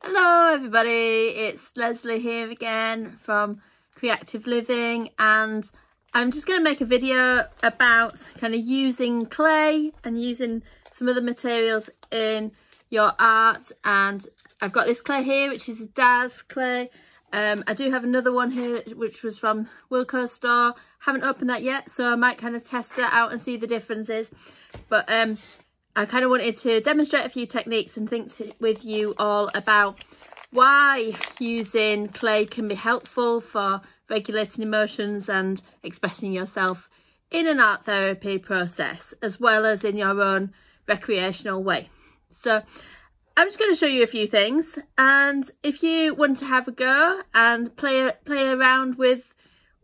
Hello everybody, it's Lesley here again from Creative Living and I'm just going to make a video about kind of using clay and using some other materials in your art and I've got this clay here which is DAS clay. Um, I do have another one here which was from Wilko store. Haven't opened that yet so I might kind of test that out and see the differences. But um, I kind of wanted to demonstrate a few techniques and think to, with you all about why using clay can be helpful for regulating emotions and expressing yourself in an art therapy process as well as in your own recreational way. So I'm just going to show you a few things and if you want to have a go and play play around with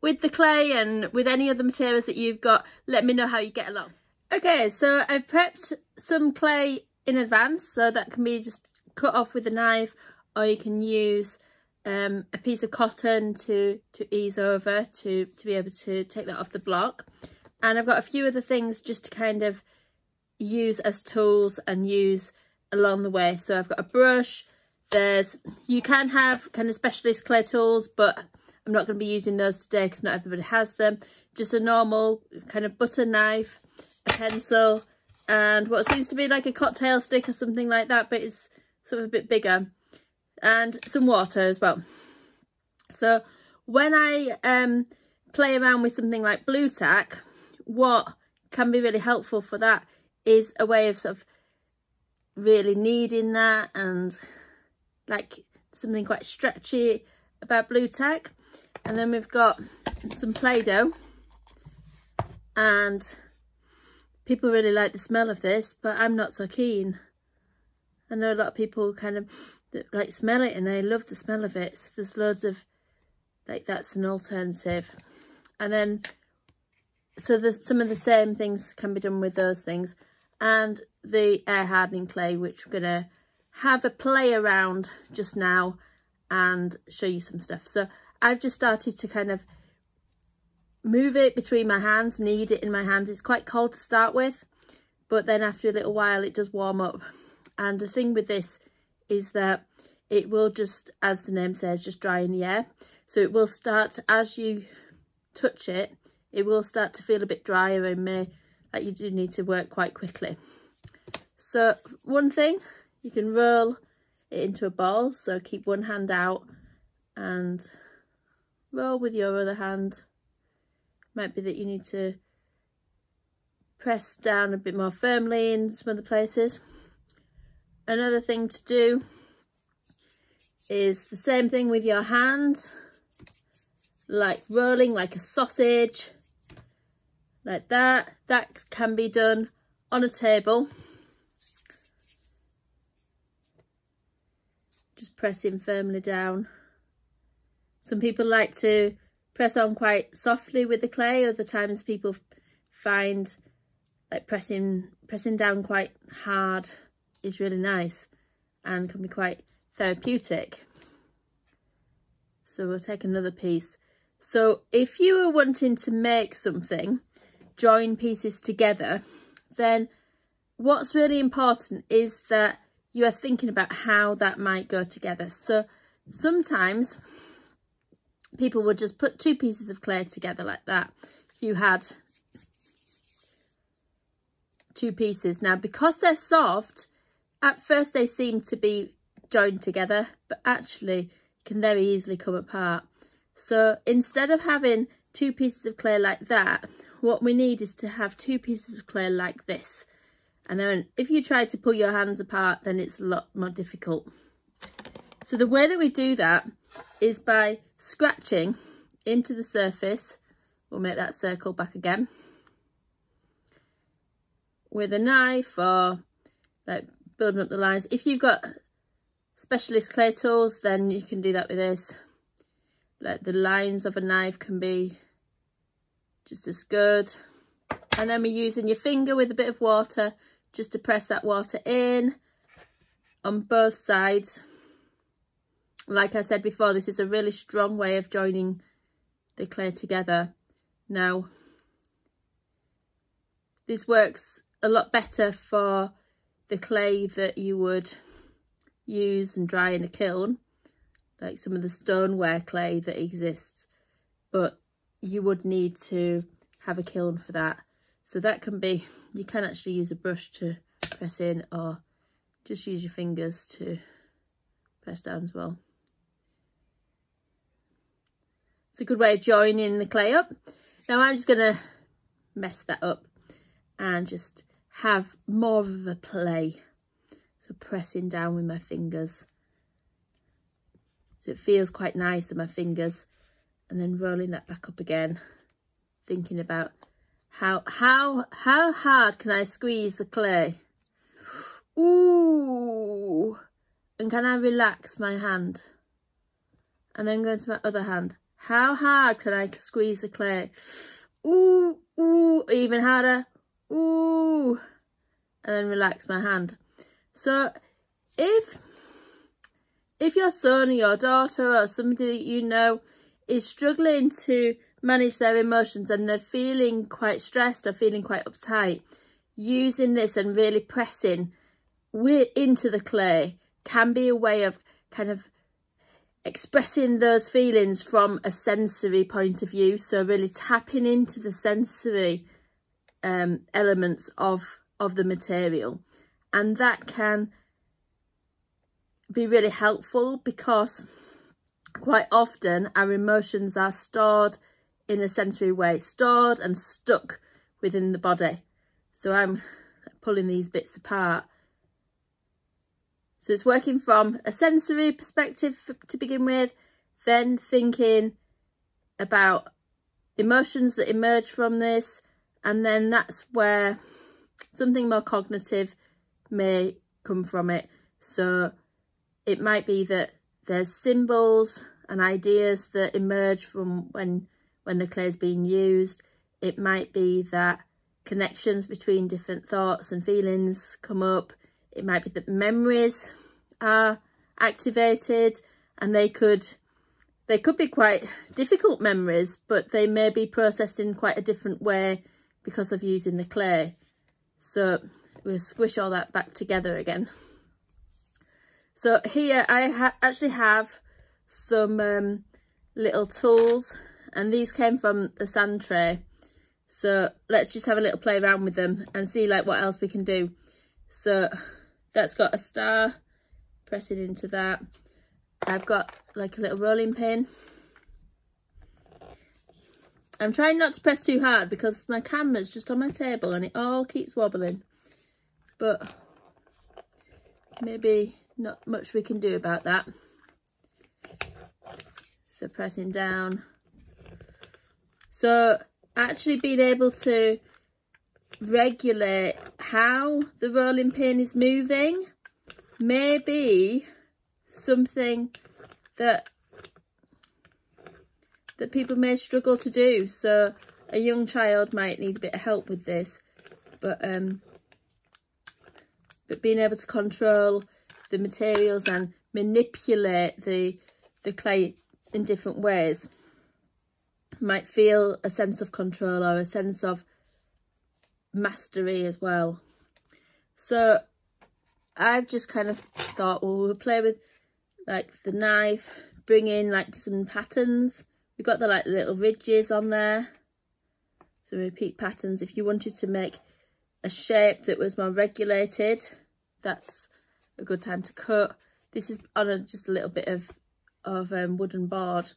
with the clay and with any other materials that you've got, let me know how you get along. Okay, so I've prepped some clay in advance, so that can be just cut off with a knife, or you can use um, a piece of cotton to, to ease over to, to be able to take that off the block. And I've got a few other things just to kind of use as tools and use along the way. So I've got a brush, there's, you can have kind of specialist clay tools, but I'm not going to be using those today because not everybody has them. Just a normal kind of butter knife a pencil and what seems to be like a cocktail stick or something like that but it's sort of a bit bigger. And some water as well. So when I um, play around with something like Blu Tack what can be really helpful for that is a way of sort of really kneading that and like something quite stretchy about Blu Tack. And then we've got some Play-Doh and people really like the smell of this, but I'm not so keen. I know a lot of people kind of like smell it and they love the smell of it. So there's loads of, like that's an alternative. And then, so there's some of the same things can be done with those things. And the air hardening clay, which we're to have a play around just now and show you some stuff. So I've just started to kind of move it between my hands, knead it in my hands. It's quite cold to start with, but then after a little while it does warm up. And the thing with this is that it will just, as the name says, just dry in the air. So it will start, as you touch it, it will start to feel a bit drier and may, like you do need to work quite quickly. So one thing, you can roll it into a ball. So keep one hand out and roll with your other hand might be that you need to press down a bit more firmly in some other places. Another thing to do is the same thing with your hand, like rolling like a sausage, like that. That can be done on a table. Just pressing firmly down. Some people like to press on quite softly with the clay. Other times people find like pressing pressing down quite hard is really nice and can be quite therapeutic. So we'll take another piece. So if you are wanting to make something, join pieces together, then what's really important is that you are thinking about how that might go together. So sometimes people would just put two pieces of clay together like that. You had two pieces. Now, because they're soft, at first they seem to be joined together, but actually can very easily come apart. So instead of having two pieces of clay like that, what we need is to have two pieces of clay like this. And then if you try to pull your hands apart, then it's a lot more difficult. So the way that we do that is by scratching into the surface. We'll make that circle back again. With a knife or like building up the lines. If you've got specialist clay tools, then you can do that with this. Like the lines of a knife can be just as good. And then we're using your finger with a bit of water just to press that water in on both sides like I said before, this is a really strong way of joining the clay together. Now, this works a lot better for the clay that you would use and dry in a kiln, like some of the stoneware clay that exists, but you would need to have a kiln for that. So that can be, you can actually use a brush to press in or just use your fingers to press down as well. It's a good way of joining the clay up. Now I'm just going to mess that up and just have more of a play. So pressing down with my fingers. So it feels quite nice in my fingers. And then rolling that back up again. Thinking about how how how hard can I squeeze the clay? Ooh. And can I relax my hand? And then go to my other hand. How hard can I squeeze the clay? Ooh, ooh, even harder. Ooh. And then relax my hand. So if if your son or your daughter or somebody that you know is struggling to manage their emotions and they're feeling quite stressed or feeling quite uptight, using this and really pressing into the clay can be a way of kind of expressing those feelings from a sensory point of view. So really tapping into the sensory um, elements of, of the material. And that can be really helpful because quite often our emotions are stored in a sensory way, stored and stuck within the body. So I'm pulling these bits apart so it's working from a sensory perspective to begin with, then thinking about emotions that emerge from this, and then that's where something more cognitive may come from it. So it might be that there's symbols and ideas that emerge from when when the clay is being used. It might be that connections between different thoughts and feelings come up. It might be that memories are activated and they could they could be quite difficult memories but they may be processed in quite a different way because of using the clay. So we'll squish all that back together again. So here I ha actually have some um, little tools and these came from the sand tray. So let's just have a little play around with them and see like what else we can do. So that's got a star press it into that. I've got like a little rolling pin. I'm trying not to press too hard because my camera's just on my table and it all keeps wobbling. But maybe not much we can do about that. So pressing down. So actually being able to regulate how the rolling pin is moving. Maybe something that that people may struggle to do. So a young child might need a bit of help with this but um but being able to control the materials and manipulate the the clay in different ways might feel a sense of control or a sense of mastery as well so I've just kind of thought, well, we'll play with like the knife, bring in like some patterns. We've got the like little ridges on there. So repeat patterns. If you wanted to make a shape that was more regulated, that's a good time to cut. This is on a, just a little bit of, of um, wooden board,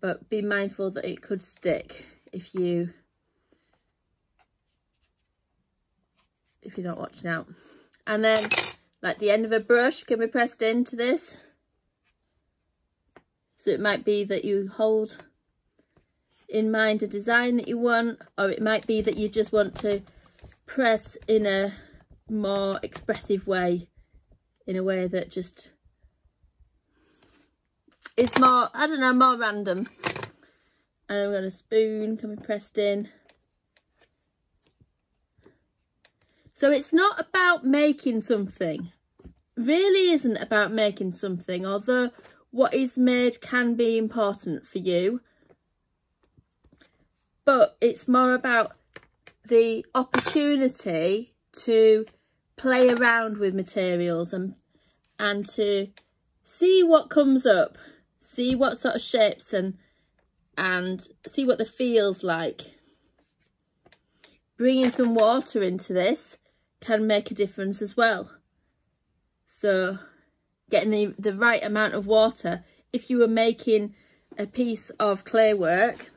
but be mindful that it could stick if you if you're not watching out. And then like the end of a brush can be pressed into this. So it might be that you hold in mind a design that you want, or it might be that you just want to press in a more expressive way, in a way that just is more, I don't know, more random. And I'm going to spoon can be pressed in. So it's not about making something. Really isn't about making something, although what is made can be important for you. But it's more about the opportunity to play around with materials and and to see what comes up, see what sort of shapes and and see what the feels like. Bringing some water into this can make a difference as well. So getting the, the right amount of water, if you were making a piece of clay work,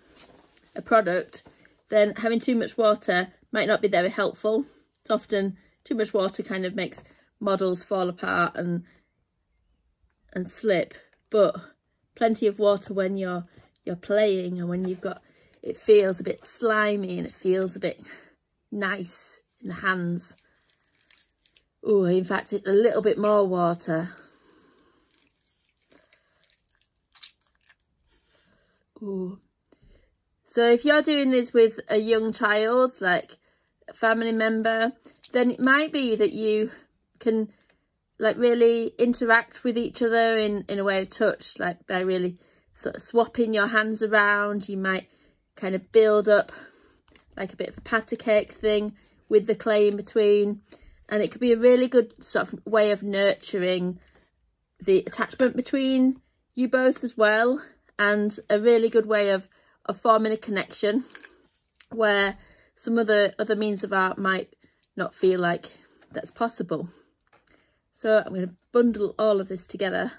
a product, then having too much water might not be very helpful. It's often too much water kind of makes models fall apart and and slip, but plenty of water when you're you're playing and when you've got it feels a bit slimy and it feels a bit nice in the hands. Oh, in fact, a little bit more water. Ooh. So if you're doing this with a young child, like a family member, then it might be that you can like really interact with each other in, in a way of touch, like by really sort of swapping your hands around. You might kind of build up like a bit of a patty cake thing with the clay in between. And it could be a really good sort of way of nurturing the attachment between you both as well. And a really good way of, of forming a connection where some other, other means of art might not feel like that's possible. So I'm going to bundle all of this together.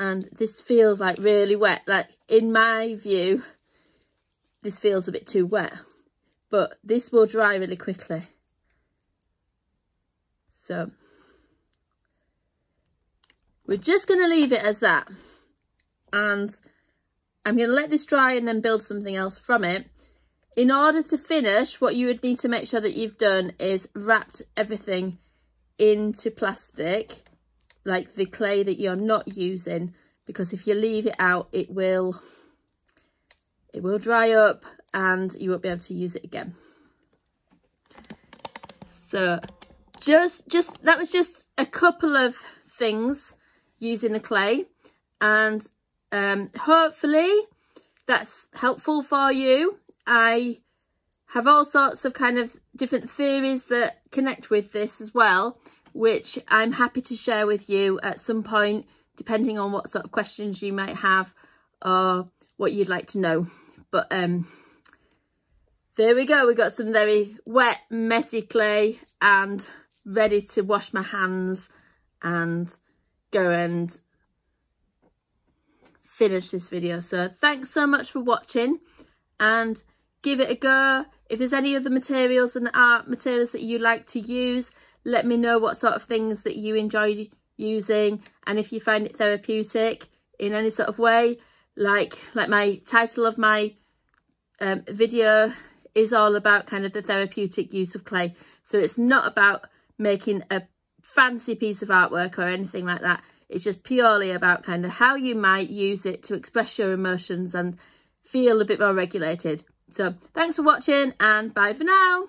And this feels like really wet. Like in my view, this feels a bit too wet. But this will dry really quickly. So we're just going to leave it as that. And I'm going to let this dry and then build something else from it. In order to finish, what you would need to make sure that you've done is wrapped everything into plastic, like the clay that you're not using, because if you leave it out, it will, it will dry up and you won't be able to use it again. So just, just, that was just a couple of things using the clay and um, hopefully that's helpful for you. I have all sorts of kind of different theories that connect with this as well, which I'm happy to share with you at some point, depending on what sort of questions you might have or what you'd like to know. But um, there we go. we've got some very wet, messy clay and ready to wash my hands and go and finish this video. So thanks so much for watching and give it a go. If there's any other materials and art materials that you like to use, let me know what sort of things that you enjoy using and if you find it therapeutic in any sort of way. Like, like my title of my um, video is all about kind of the therapeutic use of clay. So it's not about making a fancy piece of artwork or anything like that. It's just purely about kind of how you might use it to express your emotions and feel a bit more regulated. So thanks for watching and bye for now.